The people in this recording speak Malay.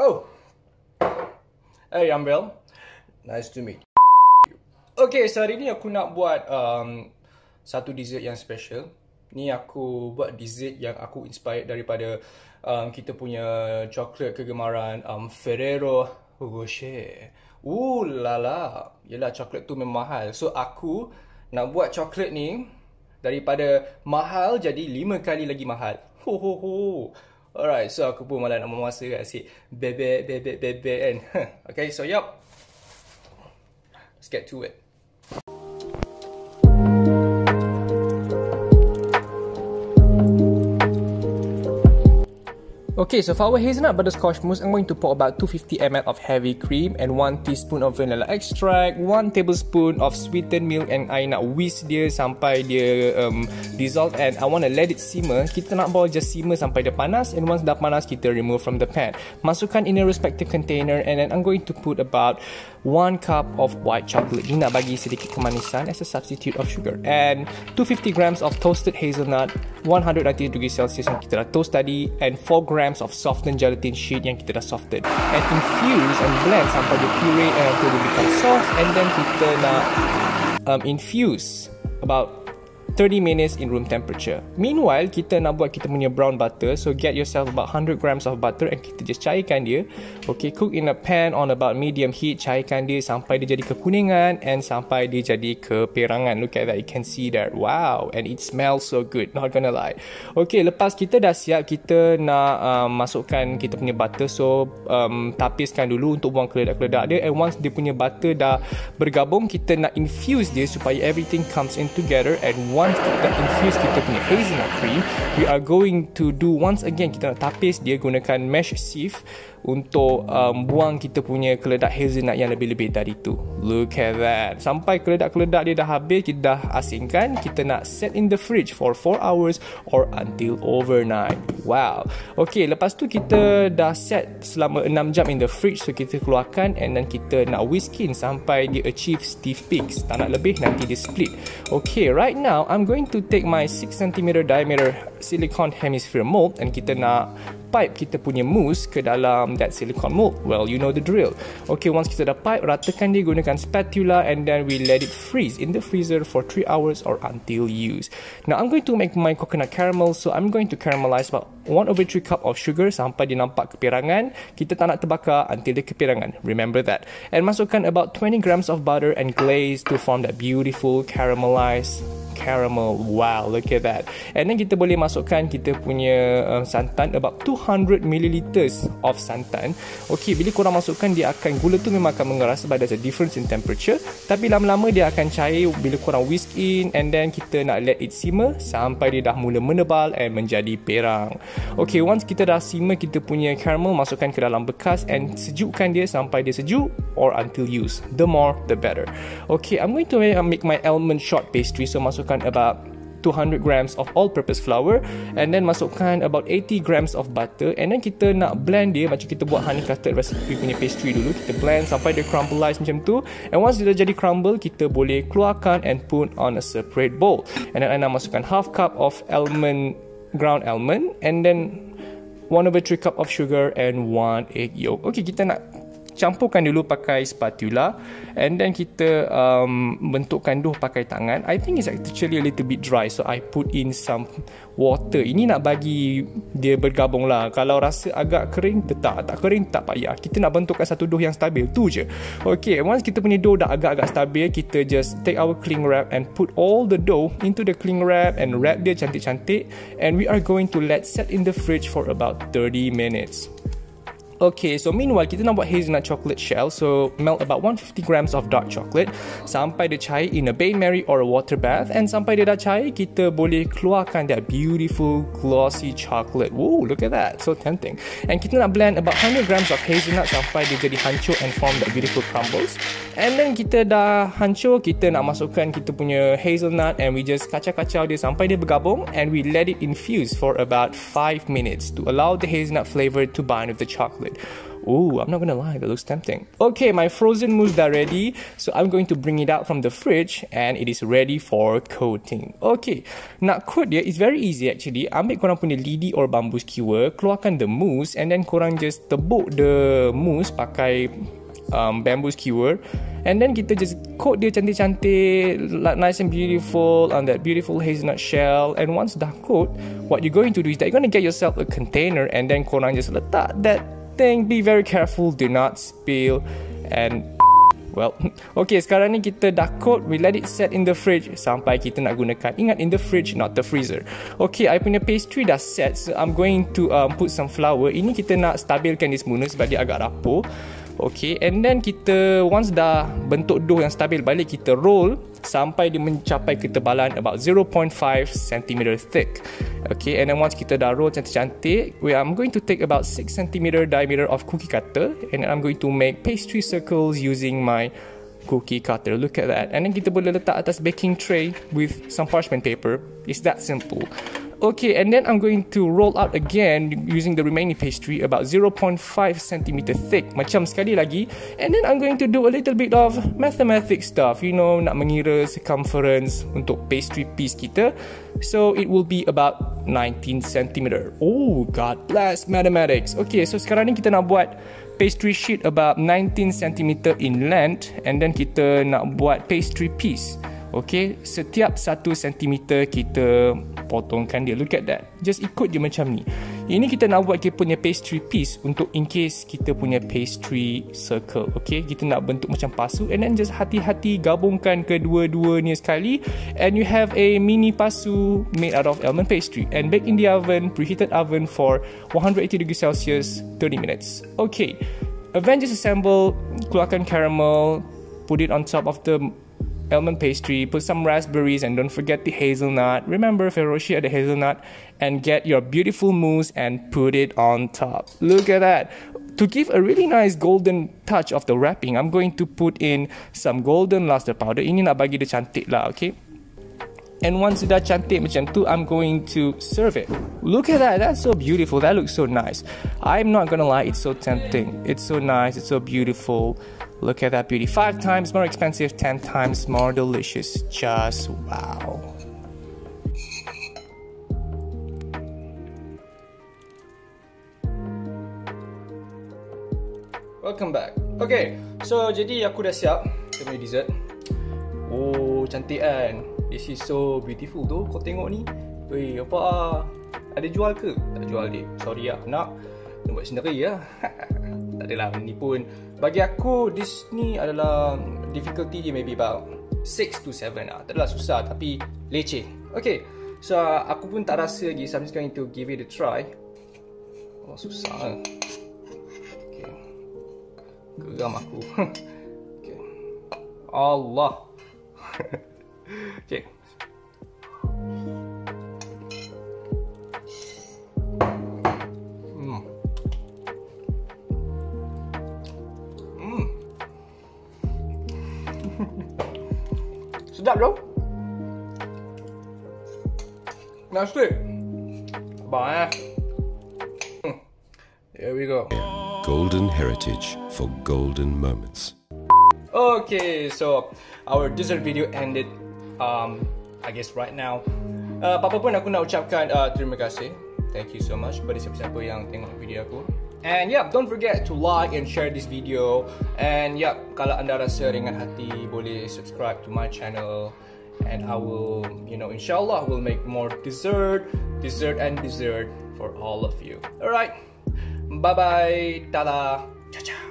Oh. Hey, I'm Bill. Nice to meet you. Okay, so hari ni aku nak buat um, satu dessert yang special. Ni aku buat dessert yang aku inspired daripada um, kita punya coklat kegemaran um, Ferrero Rocher. Ooh lala. Yelah, coklat tu memang mahal. So, aku nak buat coklat ni daripada mahal jadi lima kali lagi mahal. Ho ho ho. Alright, so aku pun malah nak memasak asyik bebek bebek bebek kan. okay, so yup. Let's get to it. Okay, so for our hazelnut butterscotch mousse, I'm going to pour about 250 ml of heavy cream and 1 teaspoon of vanilla extract, 1 tablespoon of sweetened milk and I nak whisk dia sampai dia um, dissolve and I want to let it simmer. Kita nak bawa just simmer sampai dia panas and once dah panas, kita remove from the pan. Masukkan in a respective container and then I'm going to put about 1 cup of white chocolate. Ini nak bagi sedikit kemanisan as a substitute of sugar. And 250 grams of toasted hazelnut, 190 degrees Celsius yang kita dah toast tadi and 4 grams of softened gelatin sheet yang kita dah soften. And infuse and blend sampai dia puree and until dia become soft and then kita nak um, infuse about 30 minutes in room temperature. Meanwhile, kita nak buat kita punya brown butter. So, get yourself about 100 grams of butter and kita just cairkan dia. Okay, cook in a pan on about medium heat. Cairkan dia sampai dia jadi kekuningan and sampai dia jadi keperangan. Look at that, you can see that. Wow, and it smells so good. Not gonna lie. Okay, lepas kita dah siap, kita nak um, masukkan kita punya butter. So, um, tapiskan dulu untuk buang keledak-keledak dia. And once dia punya butter dah bergabung, kita nak infuse dia supaya everything comes in together and once kita infuse kita punya hazelnut cream, we are going to do once again kita nak tapis dia gunakan mesh sieve untuk um, buang kita punya keledak hazelnut yang lebih-lebih dari tu. Look at that. Sampai keledak-keledak dia dah habis, kita dah asingkan. Kita nak set in the fridge for 4 hours or until overnight. Wow. Okay, lepas tu kita dah set selama 6 jam in the fridge. So, kita keluarkan and then kita nak whiskin sampai dia achieve stiff peaks. Tak nak lebih, nanti dia split. Okay, right now, I'm going to take my 6cm diameter silicone hemisphere mold and kita nak pipe kita punya mousse ke dalam that silicone mold. Well, you know the drill. Okay, once kita dah pipe, ratakan dia gunakan spatula and then we let it freeze in the freezer for 3 hours or until use. Now, I'm going to make my coconut caramel. So, I'm going to caramelize about 1 over 3 cup of sugar sampai dia nampak kepirangan. Kita tak nak terbakar until dia kepirangan. Remember that. And masukkan about 20 grams of butter and glaze to form that beautiful caramelized caramel. Wow, look at that. And then kita boleh masukkan kita punya uh, santan about 200 milliliters of santan. Okay, bila korang masukkan dia akan gula tu memang akan mengeras sebab there's a difference in temperature. Tapi lama-lama dia akan cair bila korang whisk in and then kita nak let it simmer sampai dia dah mula menebal and menjadi perang. Okay, once kita dah simmer kita punya caramel masukkan ke dalam bekas and sejukkan dia sampai dia sejuk or until use. The more, the better. Okay, I'm going to make my almond short pastry. So masukkan masukkan about 200 grams of all-purpose flour and then masukkan about 80 grams of butter and then kita nak blend dia macam kita buat honey custard recipe punya pastry dulu kita blend sampai dia crumbleize macam tu. And once dia dah jadi crumble kita boleh keluarkan and put on a separate bowl. And then I nak masukkan half cup of almond ground almond and then 1 over 3 cup of sugar and 1 egg yolk. Okay kita nak campurkan dulu pakai spatula and then kita um, bentukkan dough pakai tangan. I think it's actually a little bit dry so I put in some water. Ini nak bagi dia bergabung lah. Kalau rasa agak kering tetap. Tak kering tak payah. Kita nak bentukkan satu dough yang stabil. Tu je. Ok once kita punya dough dah agak-agak stabil kita just take our cling wrap and put all the dough into the cling wrap and wrap dia cantik-cantik. And we are going to let set in the fridge for about 30 minutes Okay, so meanwhile kita nak buat hazelnut chocolate shell. So melt about 150 grams of dark chocolate sampai dia cair in a Bain Marie or a water bath. And sampai dia dah cair, kita boleh keluarkan that beautiful glossy chocolate. Whoa, look at that, so tempting. And kita nak blend about 100 grams of hazelnut sampai dia jadi hancur and form that beautiful crumbles. And then kita dah hancur, kita nak masukkan kita punya hazelnut and we just kacau-kacau dia sampai dia bergabung and we let it infuse for about 5 minutes to allow the hazelnut flavor to bind with the chocolate. Oh, I'm not gonna lie, that looks tempting. Okay, my frozen mousse dah ready. So I'm going to bring it out from the fridge and it is ready for coating. Okay, nak coat dia is very easy actually. Ambil korang punya lidi or bamboo skewer, keluarkan the mousse and then korang just tebuk the mousse pakai um, bamboo skewer and then kita just coat dia cantik-cantik nice and beautiful on that beautiful hazelnut shell and once dah coat what you're going to do is that you're going to get yourself a container and then korang just letak that thing be very careful do not spill and Well, okay, sekarang ni kita dah coat, we let it set in the fridge sampai kita nak gunakan. Ingat, in the fridge, not the freezer. Okay, I punya pastry dah set, so I'm going to um, put some flour. Ini kita nak stabilkan dia semula sebab dia agak rapuh. Okay, and then kita once dah bentuk dough yang stabil balik kita roll sampai dia mencapai ketebalan about 0.5 cm thick. Okay, and then once kita dah roll cantik-cantik, we I'm going to take about 6 cm diameter of cookie cutter and I'm going to make pastry circles using my cookie cutter. Look at that. And then kita boleh letak atas baking tray with some parchment paper. It's that simple. Okay, and then I'm going to roll out again using the remaining pastry about 0.5 cm thick, macam sekali lagi. And then I'm going to do a little bit of mathematics stuff, you know, nak mengira circumference untuk pastry piece kita. So it will be about 19 cm. Oh, God bless mathematics. Okay, so sekarang ni kita nak buat pastry sheet about 19 cm in length and then kita nak buat pastry piece. Okay, setiap 1 cm kita potongkan dia. Look at that. Just ikut je macam ni. Ini kita nak buat kita punya pastry piece untuk in case kita punya pastry circle. Okay, kita nak bentuk macam pasu and then just hati-hati gabungkan kedua-dua ni sekali and you have a mini pasu made out of almond pastry and bake in the oven, preheated oven for 180 degrees Celsius 30 minutes. Okay, Avengers assemble, keluarkan caramel, put it on top of the almond pastry, put some raspberries, and don't forget the hazelnut. Remember, Ferrocia the hazelnut, and get your beautiful mousse and put it on top. Look at that. To give a really nice golden touch of the wrapping, I'm going to put in some golden luster powder. Ini nak bagi dia cantik lah, okay? And once dah cantik macam tu, I'm going to serve it. Look at that, that's so beautiful. That looks so nice. I'm not gonna lie, it's so tempting. It's so nice, it's so beautiful. Look at that beauty. Five times more expensive, ten times more delicious. Just wow. Welcome back. Okay, so jadi aku dah siap kita punya dessert. Oh, cantik kan? This is so beautiful tu. Kau tengok ni. Weh, apa ah? Ada jual ke? Tak jual dia. Sorry lah. Nak, nak buat sendiri ya. tak adalah ni pun. Bagi aku this ni adalah difficulty dia maybe about 6 to 7 lah. Tak adalah susah tapi leceh. Okay so aku pun tak rasa lagi so I'm just going to give it a try. Oh susah. Lah okay. Geram aku. Okay. Allah. Okay Sedap tu Nasi Abang eh hmm. Here we go. Golden heritage for golden moments. Okay, so our dessert video ended um, I guess right now. Uh, Apa pun aku nak ucapkan uh, terima kasih. Thank you so much. Kepada siapa-siapa yang tengok video aku And yeah, don't forget to like and share this video. And yeah, kalau anda rasa ringan hati, boleh subscribe to my channel. And I will, you know, inshallah, will make more dessert, dessert and dessert for all of you. Alright, bye bye, tada, ciao ciao.